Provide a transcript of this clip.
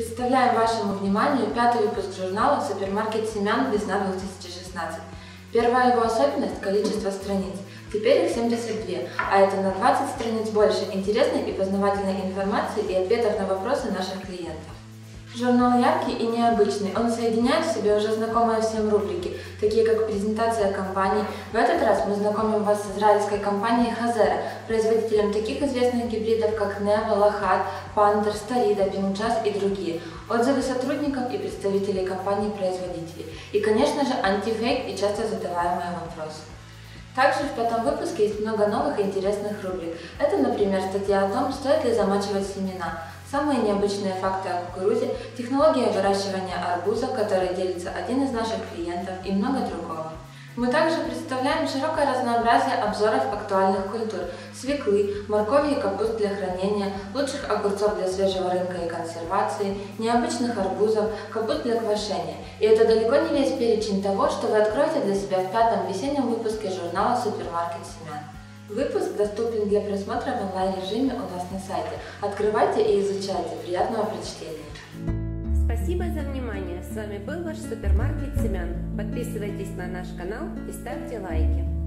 Представляем вашему вниманию пятый выпуск журнала «Супермаркет семян. Весна 2016». Первая его особенность – количество страниц. Теперь их 72, а это на 20 страниц больше интересной и познавательной информации и ответов на вопросы наших клиентов. Журнал яркий и необычный. Он соединяет в себе уже знакомые всем рубрики, такие как презентация компаний. В этот раз мы знакомим вас с израильской компанией Хазера, производителем таких известных гибридов, как Нева, Лохат, Пантер, Старида, Пинучас и другие. Отзывы сотрудников и представителей компаний-производителей. И, конечно же, антифейк и часто задаваемые вопросы. Также в пятом выпуске есть много новых и интересных рубрик. Это, например, статья о том, стоит ли замачивать семена, самые необычные факты о кукурузе, технология выращивания арбуза, которой делится один из наших клиентов и много другого. Мы также представляем широкое разнообразие обзоров актуальных культур – свеклы, моркови и капуст для хранения, лучших огурцов для свежего рынка и консервации, необычных арбузов, капуст для квашения. И это далеко не весь перечень того, что вы откроете для себя в пятом весеннем выпуске журнала «Супермаркет семян». Выпуск доступен для просмотра в онлайн-режиме у нас на сайте. Открывайте и изучайте. Приятного прочтения! Спасибо за внимание. С вами был ваш супермаркет семян. Подписывайтесь на наш канал и ставьте лайки.